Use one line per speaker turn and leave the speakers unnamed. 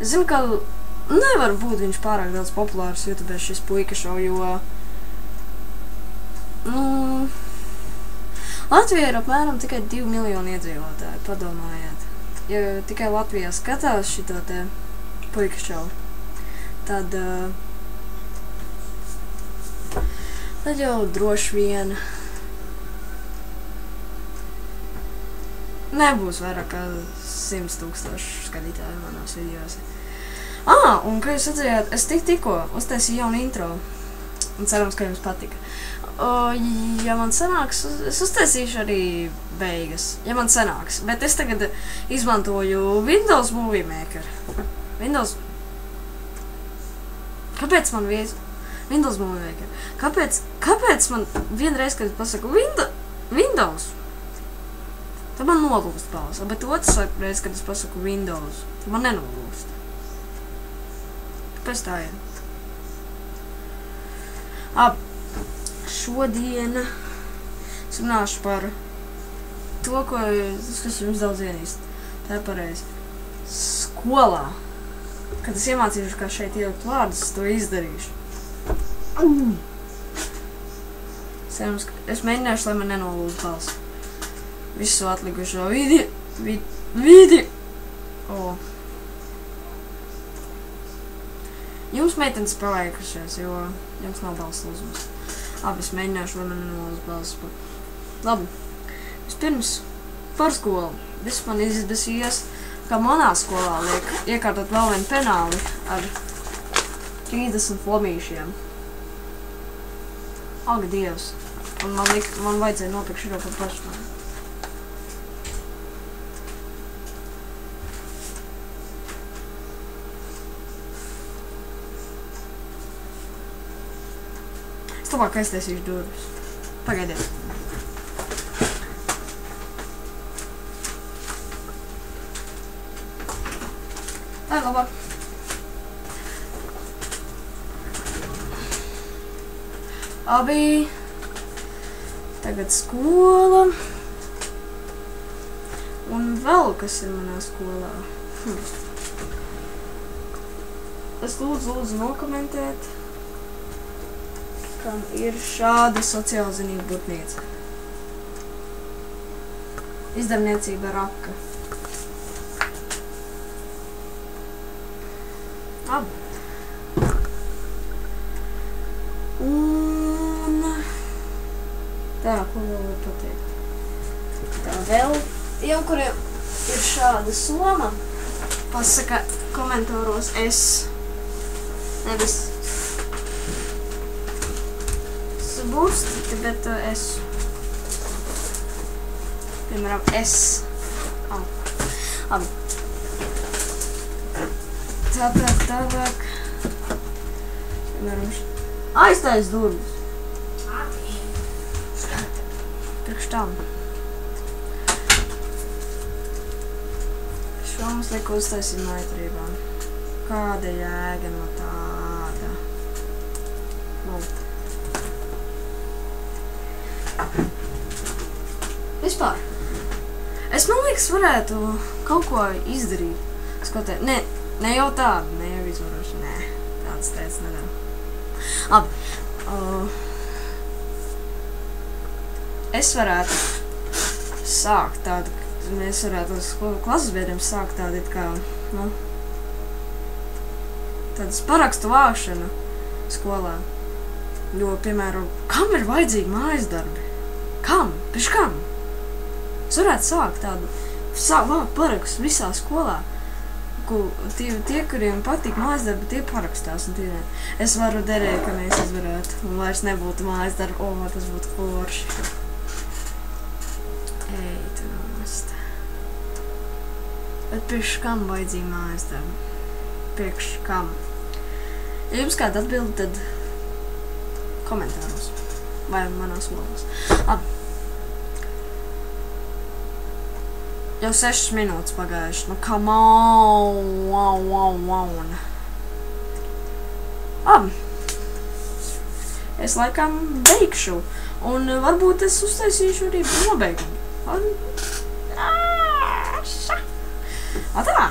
Es zinu, ka nevar būt viņš pārāk daudz populārs YouTube šis puika šau, jo. Nu, Latvijā ir apmēram tikai 2 miljoni iedzīvotāji, padomājiet. Ja tikai Latvijā skatās šito te puika šau, tad. Uh, tad jau droši vien nebūs vairāk kā 100 tūkstoši skatītāju manos videos. Ah, un kā jūs redzējāt, es tik tikko uztaisīju jaunu intro. Un cerams, ka jums patika. O, ja man sanāks, es uztaisīšu arī beigas. Ja man sanāks. Bet es tagad izmantoju Windows Movie Maker. Windows. Kāpēc man vies... Windows Movie Maker? Kāpēc, kāpēc man vienreiz, kad es pasaku Windows, Windows, tad man nolūst balsa, bet otrs reiz, kad es pasaku Windows, tad man nenolūst. Kāpēc tā ir? Ab, šodien es runāšu par to, ko es, kas jums daudz ienīst. Tā ir pareizi. Skolā, kad es iemācīšu, kā šeit ielikt vārdus, es to izdarīšu. Ka es mēģināšu, lai man nenolūst balss. Visu atlikušo vidi, vidi, vidi. O. Jums meitenes palaikušies, jo jums nav balss lūzums. Labi, es mēģināšu, lai man nenolūst balss. Labi. Vispirms par skolu. Viss man izdevsies, kā manā skolā liek iekārtot vēl vienu penāli ar 30 flomīšiem. Ak, Dievs. Un man, lik, man vajadzēja nopirkt šo par pašu. Labāk aiztaisīšu durvis. Pagaidiet. Tā ir labāk. Abi. Tagad skola. Un vēl kas ir manā skolā. Hm. Es lūdzu, lūdzu nokomentēt, kam ir šāda sociāla zinība būtnīca. Izdevniecība raka. Labi. Un tā, ko vēl var pateikt? Tā vēl tiem, kuriem ir šāda soma, pasaka komentāros es. Nevis subūsti, bet uh, es. Piemēram, es. Ah. Labi. Tātad tālāk. Piemēram, aiztais durvis. Priekš tam. Šo mums liek uztaisīt maitrībām. Kāda jēga no tāda? Nu. Vispār. Es man liekas, varētu kaut ko izdarīt. Skotē, ne, ne jau tādu, ne jau izvarošu, nē, tāds teica nedara. Labi. Uh, es varētu sākt tādu, mēs varētu uz klases biedriem sākt tādu it kā, nu, tādas parakstu vākšana skolā. Jo, piemēram, kam ir vajadzīgi mājas darbi? Kam? Priekš kam? Es varētu sākt tādu, sāk vākt parakstus visā skolā. Ko, tie, tie, kuriem patīk mājas darbi, tie parakstās. Tie, ne. es varu derēt, ka mēs izvarētu. Un vairs nebūtu mājas darbi. O, tas būtu forši. Ej, tu nost. Bet priekš kam vajadzīgi mājas darbi? Priekš kam? Ja jums kāda atbildi, tad komentāros vai manās lomās. Labi. Jau sešas minūtes pagājuši. Nu, come on! Wow, wow, wow. Labi. Es laikam beigšu. Un uh, varbūt es uztaisīšu arī nobeigumu. Atā!